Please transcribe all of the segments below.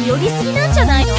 寄りすぎなんじゃないの？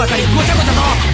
ばかりごちゃごちゃと。